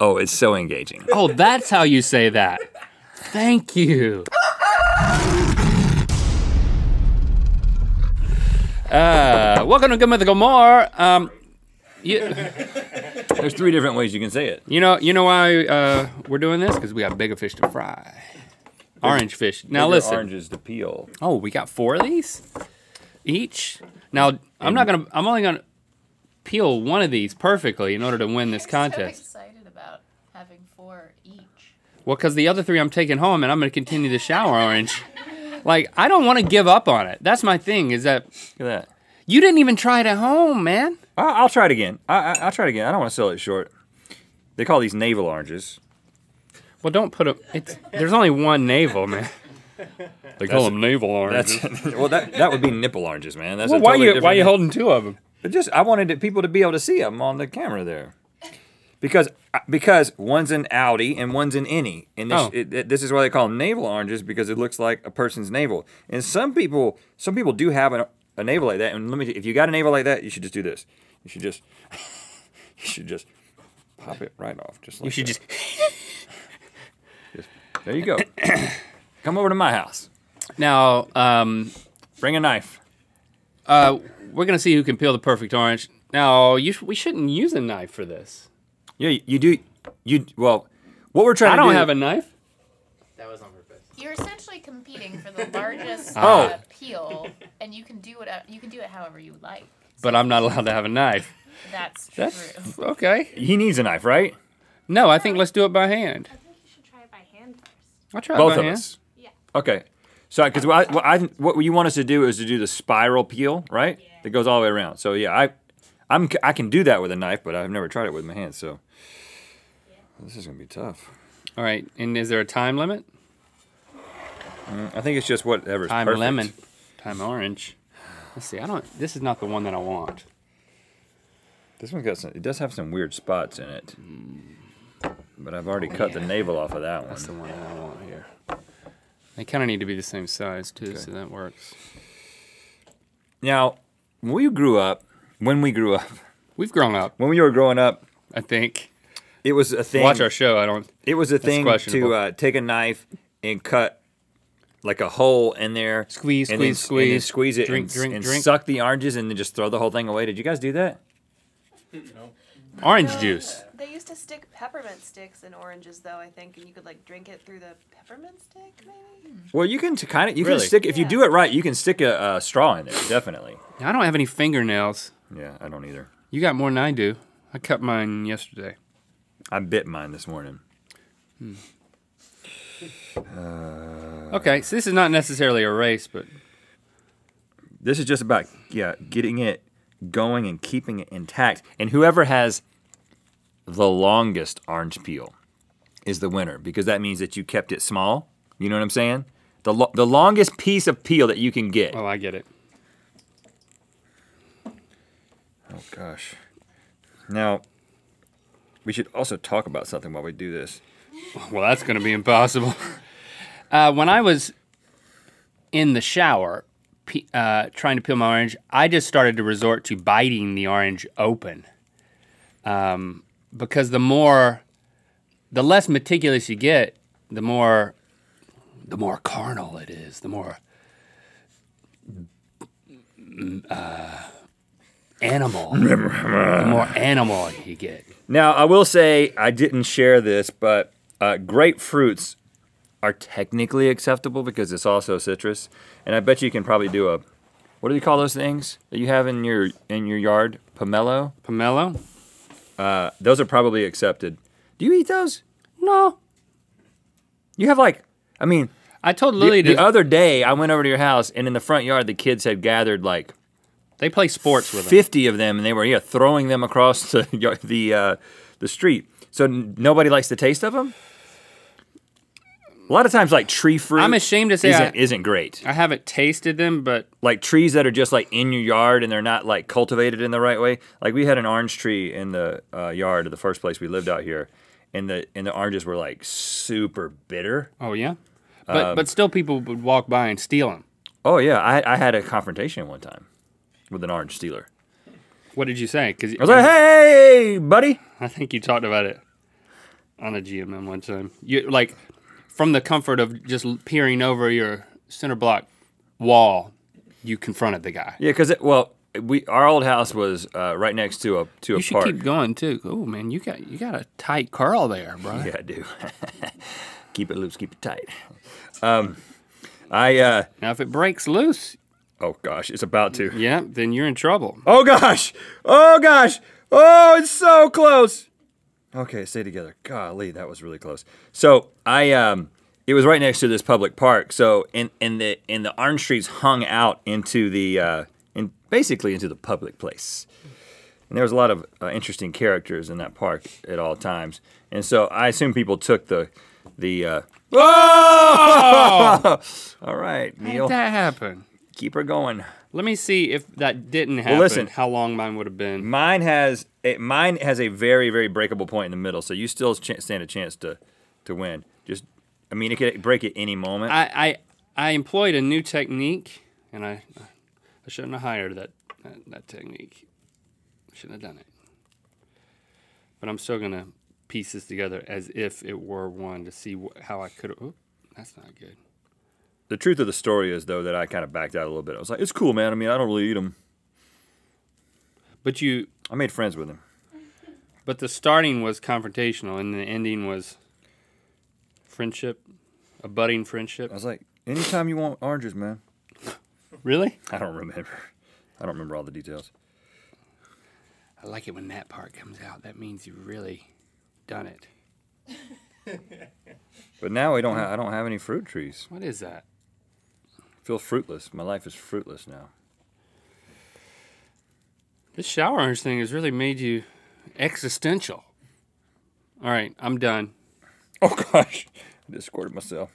Oh, it's so engaging. Oh, that's how you say that. Thank you. Uh, welcome to Good Mythical More. Um, you, There's three different ways you can say it. you know, you know why uh, we're doing this? Because we got bigger fish to fry. Orange fish. Now Bigger listen. Oranges to peel. Oh, we got four of these each. Now I'm not gonna. I'm only gonna peel one of these perfectly in order to win this contest. So excited about having four each. Well, because the other three I'm taking home, and I'm gonna continue to shower orange. Like I don't want to give up on it. That's my thing. Is that Look at that. you didn't even try it at home, man. I- I'll try it again. I- I- I'll try it again. I don't want to sell it short. They call these navel oranges. Well, don't put a. There's only one navel, man. They call That's- them navel oranges. That's well, that that would be nipple oranges, man. That's well, a why totally you why different you holding two of them? But just I wanted it- people to be able to see them on the camera there, because uh, because one's an outie and one's an innie, and this, Oh. it, it- this is why they call them navel oranges because it looks like a person's navel. And some people some people do have a, a navel like that. And let me, if you got a navel like that, you should just do this. You should just you should just pop it right off. Just like You should that. just. there you go. Come over to my house. Now, um, Bring a knife. uh, we're gonna see who can peel the perfect orange. Now, you sh- we shouldn't use a knife for this. Yeah, you, you do. You well, what we're trying I to don't do. have a knife. That was on purpose. You're essentially competing for the largest Oh. uh, peel, and you can do it. You can do it however you like. But I'm not allowed to have a knife. That's That's true. okay. he needs a knife, right? No, I think let's do it by hand. I think you should try it by hand first. I'll try it Both by of hand. us. Yeah. Okay. So, because what, I- what, I- what you want us to do is to do the spiral peel, right? Yeah. That goes all the way around. So yeah, I, I'm I can do that with a knife, but I've never tried it with my hands. So this is gonna be tough. All right, and is there a time limit? Mm, I think it's just whatever's Time perfect. lemon, time orange. Let's see. I don't. This is not the one that I want. This one's got some. It does have some weird spots in it. Mm. But I've already oh, cut the navel off of that one. That's the one I want here. They kind of need to be the same size too, so that works. Now, when we grew up, when we grew up, We've grown up, when we were growing up, I think. it was a thing. Watch our show. I don't. It was a thing to uh, take a knife and cut like a hole in there, Squeeze, and then, squeeze, and then squeeze. squeeze it, Drink, and, drink, and drink. suck the oranges, and then just throw the whole thing away. Did you guys do that? No. Orange No, juice. They used to stick peppermint sticks in oranges, though. I think, and you could like drink it through the peppermint stick, maybe. Well, you can kind of you Really? can stick if you do it right. You can stick a, a straw in there, definitely. I don't have any fingernails. Yeah, I don't either. You got more than I do. I cut mine yesterday. I bit mine this morning. Hmm. Okay, so this is not necessarily a race, but This is just about yeah getting it going and keeping it intact. And whoever has the longest orange peel is the winner because that means that you kept it small. You know what I'm saying? The lo- the longest piece of peel that you can get. well, I get it. Oh gosh. Now, we should also talk about something while we do this. Well, that's going to be impossible. Uh, when I was in the shower uh, trying to peel my orange, I just started to resort to biting the orange open. Um, because the more, the less meticulous you get, the more, the more carnal it is. The more mm, uh, animal, the more animal you get. Now, I will say I didn't share this, but uh, grapefruits are technically acceptable because it's also citrus, and I bet you can probably do a what do you call those things that you have in your in your yard? Pomelo. Pomelo? Uh, those are probably accepted. Do you eat those? No. You have like, I mean, I told the, Lily to. the other day I went over to your house, and in the front yard the kids had gathered like They play sports with them. 50 of them, and they were yeah throwing them across the the uh, the street. So n- nobody likes the taste of them. A lot of times, like tree fruit, I'm ashamed to say isn't, I- isn't great. I haven't tasted them, but Like trees that are just like in your yard and they're not like cultivated in the right way. Like we had an orange tree in the uh, yard of the first place we lived out here, and the and the oranges were like super bitter. oh yeah, but Um, but still people would walk by and steal them. Oh yeah, I, I had a confrontation one time with an orange stealer. What did you say? Because I was like, "Hey, buddy." I think you talked about it. on a GMM one time. You like from the comfort of just peering over your cinder block wall, you confronted the guy. Yeah, because well, we our old house was uh, right next to a to a You should park. keep going too. Oh man, you got you got a tight curl there, bro. Yeah, I do. keep it loose, keep it tight. Um, I uh, Now if it breaks loose, oh gosh, it's about to. yeah, then you're in trouble. Oh gosh, oh gosh, oh it's so close. Okay, stay together. Golly, that was really close. So I um, it was right next to this public park. So and and the and the orange trees hung out into the uh, in basically into the public place. And there was a lot of uh, interesting characters in that park at all times. And so I assume people took the the. Uh, oh! all right, Neil. How did Neil, that happen? Keep her going. Let me see if that didn't happen. Well, listen. how long mine would have been. Mine has it, mine has a very very breakable point in the middle, so you still stand a chance to to win. Just, I mean, it could break at any moment. I, I I employed a new technique, and I I shouldn't have hired that that, that technique. I shouldn't have done it. But I'm still gonna piece this together as if it were one to see how I could. have. That's not good. The truth of the story is though that I kind of backed out a little bit. I was like, it's cool, man. I mean, I don't really eat them. But you, I made friends with him. but the starting was confrontational, and the ending was friendship, a budding friendship. I was like, anytime you want oranges, man. Really? I don't remember. I don't remember all the details. I like it when that part comes out. That means you've really done it. But now we don't. Ha- I don't have any fruit trees. What is that? Feels fruitless. My life is fruitless now. This shower orange thing has really made you existential. All right, I'm done. Oh gosh, I just squirted myself.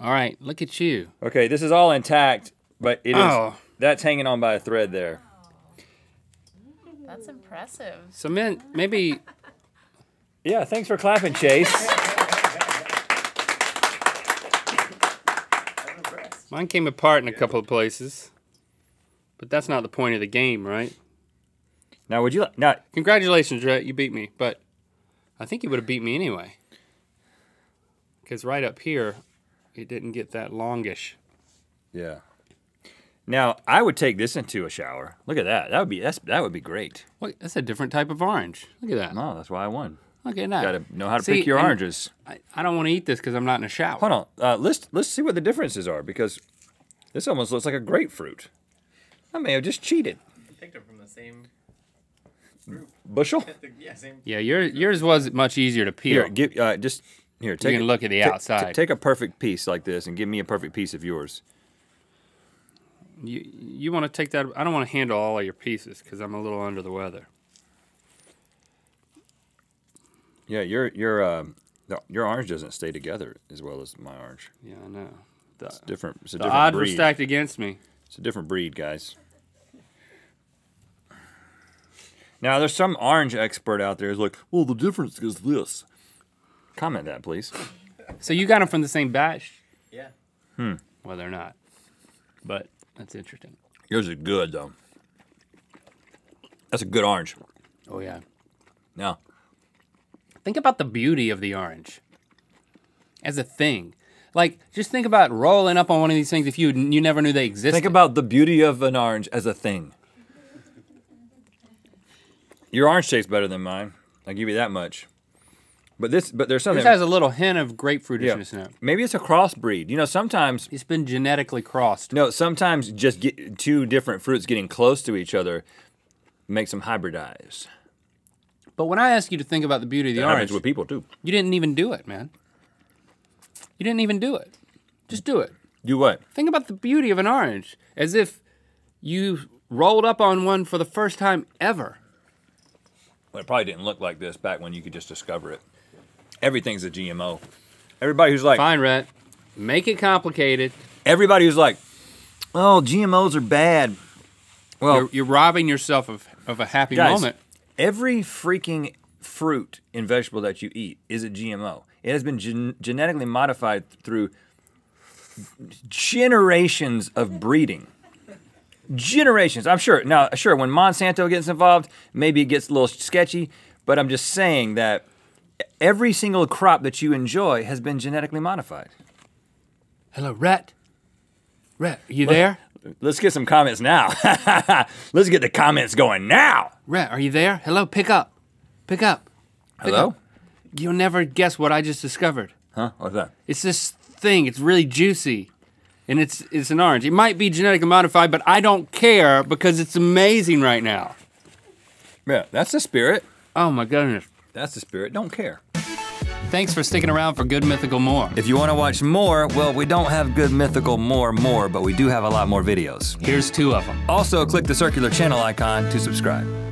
All right, look at you. Okay, this is all intact, but it is Oh. that's hanging on by a thread there. That's impressive. So, man, maybe Yeah, thanks for clapping, Chase. Mine came apart in a couple of places, but that's not the point of the game, right? Now, would you like? Now, Congratulations, Rhett, you beat me, but I think you would have beat me anyway. Because right up here, it didn't get that longish. yeah. Now, I would take this into a shower. Look at that. That would be that's that would be great. Wait, that's a different type of orange. Look at that. No, that's why I won. Look at that. Got to know how to See, pick your and oranges. I, I don't want to eat this because I'm not in a shower. Hold on. Uh, let's let's see what the differences are because this almost looks like a grapefruit. I may have just cheated. You picked them from the same Bushel. yeah, same Yeah, yours yours was much easier to peel. Here, give uh, just here. Take can a- look at the ta- ta- outside. take a perfect piece like this and give me a perfect piece of yours. You you want to take that? I don't want to handle all of your pieces because I'm a little under the weather. Yeah, your your um, the- your orange doesn't stay together as well as my orange. Yeah, I know. The, It's different. It's a the different odds were breed. stacked against me. It's a different breed, guys. Now, there's some orange expert out there who's like, well, the difference is this. Comment that, please. So you got them from the same batch? yeah. Hmm. Well, they're not. But that's interesting. Yours is good, though. That's a good orange. Oh yeah. Now, Think about the beauty of the orange as a thing. Like, just think about rolling up on one of these things if you you never knew they existed. think about the beauty of an orange as a thing. Your orange tastes better than mine. I'll give you that much. But this, but there's something. This has a little hint of grapefruitishness yeah, in it. maybe it's a crossbreed. You know, sometimes It's been genetically crossed. No, sometimes just get two different fruits getting close to each other makes them hybridize. But when I ask you to think about the beauty of the That orange, happens with people too. you didn't even do it, man. You didn't even do it. Just do it. Do what? Think about the beauty of an orange as if you rolled up on one for the first time ever. Well, it probably didn't look like this back when you could just discover it. Everything's a GMO. Everybody who's like, Fine, Rhett. Make it complicated. everybody who's like, oh, GMOs are bad. Well, You're, you're robbing yourself of, of a happy Guys, moment. Every freaking fruit and vegetable that you eat is a GMO. It has been gen- genetically modified through generations of breeding. Generations. I'm sure. Now, sure, when Monsanto gets involved, maybe it gets a little sketchy, but I'm just saying that every single crop that you enjoy has been genetically modified. Hello, Rhett. Rhett, are you there? Let's get some comments now. Let's get the comments going now. Rhett, are you there? Hello, pick up. Pick up. Pick Hello? up. You'll never guess what I just discovered. Huh? What's that? It's this thing. It's really juicy. And it's it's an orange. It might be genetically modified, but I don't care because it's amazing right now. Yeah, that's the spirit. Oh my goodness. That's the spirit. Don't care. Thanks for sticking around for Good Mythical More. If you want to watch more, well, we don't have good mythical more more, but we do have a lot more videos. Here's two of them. Also, click the circular channel icon to subscribe.